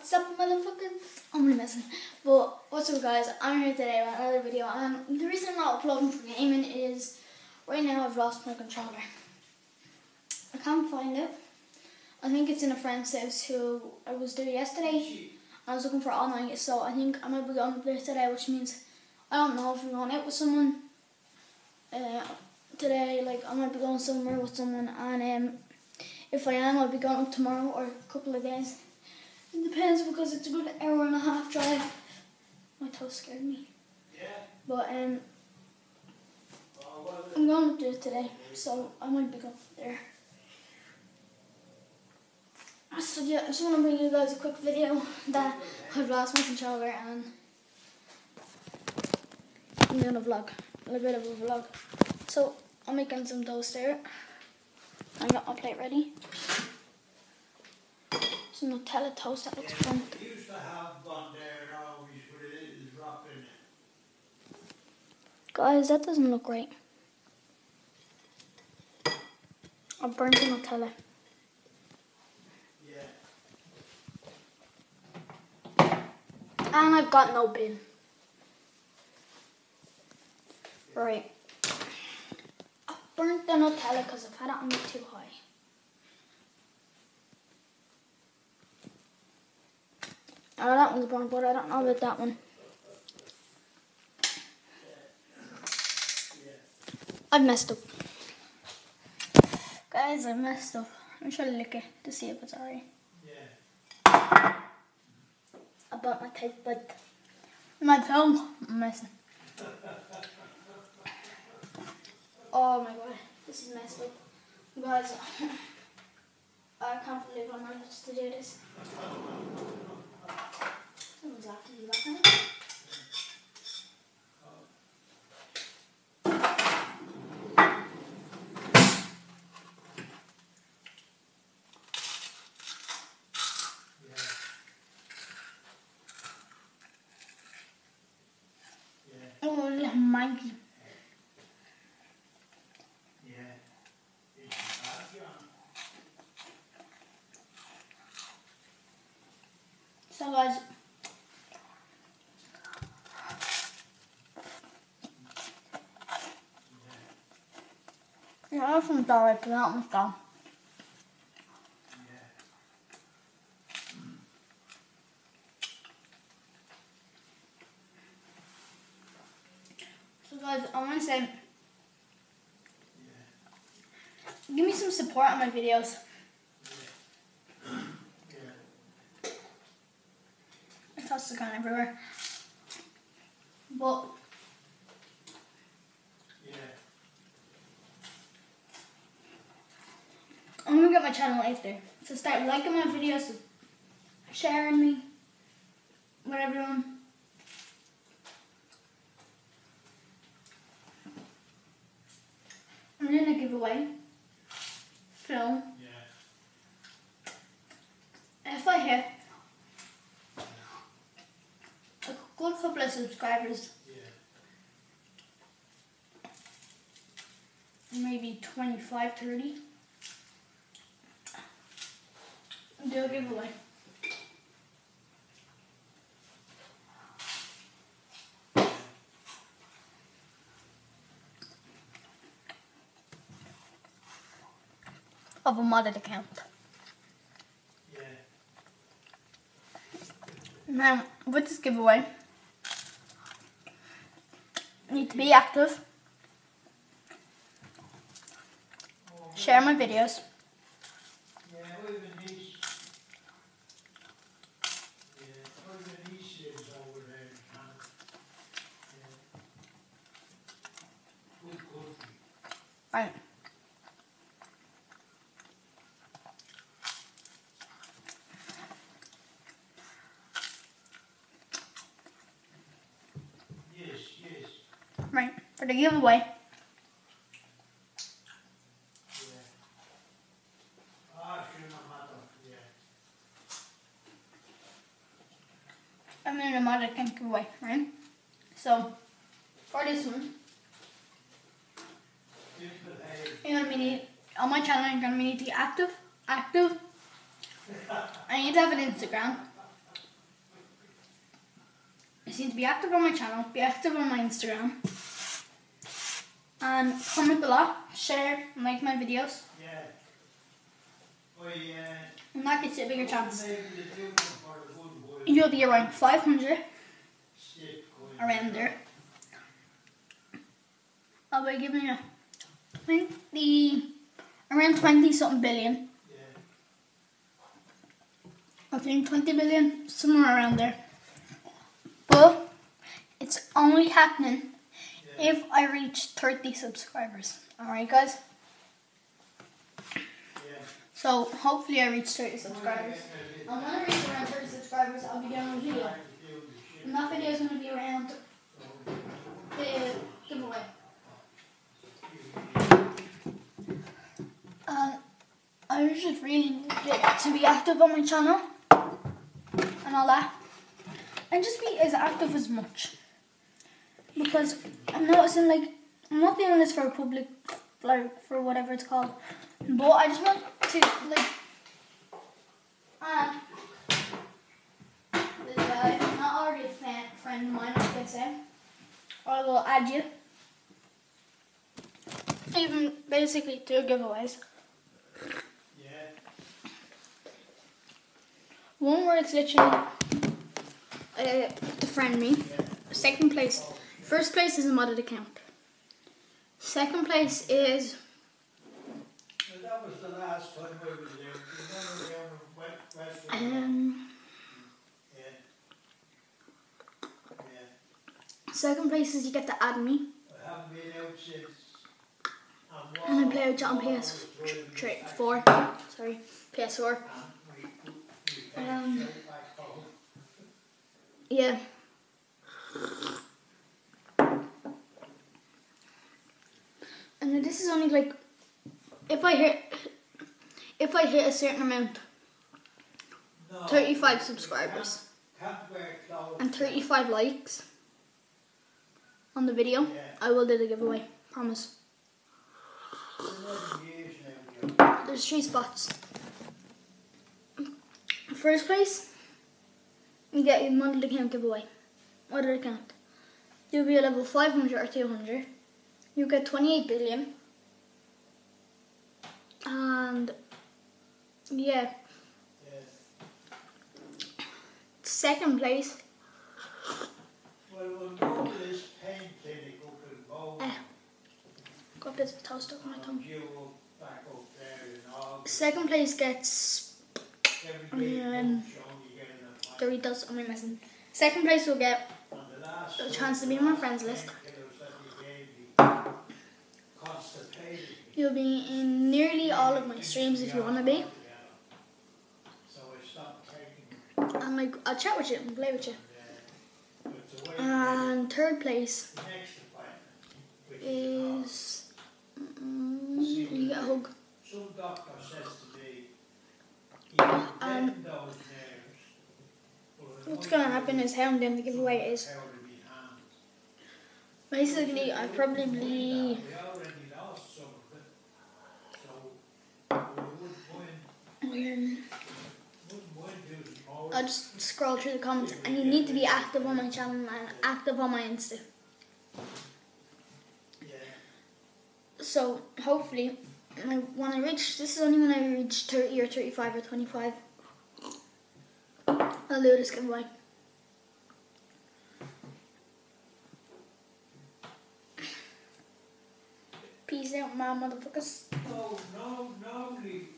What's up, motherfuckers? I'm really messing. But what's up, guys? I'm here today with another video. And the reason I'm not uploading for gaming is right now I've lost my controller. I can't find it. I think it's in a friend's house who I was there yesterday. I was looking for it all night, so I think I might be going there today, which means I don't know if I'm going out with someone uh, today. Like I might be going somewhere with someone, and um, if I am, I'll be going up tomorrow or a couple of days. It depends because it's a good hour and a half drive. My toe scared me. Yeah. But um, what is it? I'm going to do it today, so I might be going there. So yeah, I just want to bring you guys a quick video that I've lost my controller and I'm doing a vlog, a little bit of a vlog. So I'm making some toast there. I got my plate ready. Some Nutella toast that looks fun. We used to have one there always, but it is dropping. Guys, that doesn't look right. I burnt the Nutella. Yeah. And I've got no bin. Right. I burnt the Nutella because I've had it on me too high. Oh, that one's burnt, but I don't know about that one. I've messed up. Guys, I messed up. I'm trying to lick it to see if it's alright. Yeah. about my tape but My tongue. I'm messing. Oh my god, this is messed up. Guys, I can't believe I managed to do this. Someone's after you back on it. Yeah. John. So guys, yeah, that's some sorry, but that one's gone. Yeah. So give me some support on my videos. I tossed the gun everywhere. But Yeah. I'm gonna get my channel out there. So start liking my videos, sharing me with everyone. I'm doing a giveaway. So Yeah. if I hit a good couple of subscribers, Yeah. maybe 25, 30, I'll do a Of a modded account. Yeah. Now, with this giveaway, you need to be active, share my videos, Yeah, where the niece. Yeah, where the niece is over there, John. Yeah. Good country. right? Yes, yes. Right, for the giveaway. I'm doing a modded account giveaway, right? So, for this one, you're gonna need, on my channel, you're gonna need to be active, active, I need to have an Instagram, you need to be active on my channel, be active on my Instagram, and comment below, share, and like my videos, Yeah. I, uh. and that gets you a bigger chance. wasn't able to do them for a good while. You'll be around 500 around there. I'll be giving you 20, around 20 something billion. I think 20 billion, somewhere around there. But it's only happening Yeah. If I reach 30 subscribers. Alright, guys? Yeah. So hopefully I reach 30 subscribers. I get And when I reach around 30 subscribers, I'll be doing a video. back to do the shit, And that video is going to be around the giveaway. And I should really get to be active on my channel and all that. And just be as active as much. Because I'm noticing like I'm not doing this for a public like for whatever it's called. But I just want to like and this guy, not already a fan, friend of mine, I could say. I will add you. Even basically two giveaways. Yeah. One where it's literally uh, to friend me. Yeah. Second place. First place is a modded account. Second place is Well, that was the last time I was there. Remember down in West, West. um, second place is you get to add me I haven't been out since. I'm and I play with it on PS driving three, back four. Sorry, PS4. and we- we went Um, straight back home. Yeah. And this is only like if I hit if I hit a certain amount, No, 35 subscribers Can't, can't and 35 likes on the video, Yeah. I will do the giveaway. Promise. It's 11 years now, yeah. There's three spots. First place, you get your monthly account giveaway. Other account. You'll be a level 500 or 200. You get 28 billion. And yeah, Yeah. second place, Well, we'll go to this pain clinic up in Bow. Eh, got bits of toast up my tongue. You up back up there in August. Second place gets Um, you get in a pint. Doritos. I'm messing. Second place will get And the last a chance to be on my friends list. painkillers that you gave me cost a pay. You'll be in nearly all of my streams if you want to be. And like, I'll chat with you and play with you. And third place is mm, you get a hug. Doctor says to What's happen is how I'm the giveaway is basically I probably We already lost some of it, so we wouldn't mind, wouldn't mind doing more. I'll just scroll through the comments and you need to be active on my channel and active on my Insta. So hopefully when I- reach this is only when I reach 30 or 35 or 25 I'll do this giveaway. Peace out, my motherfuckers. Oh, no, no, normally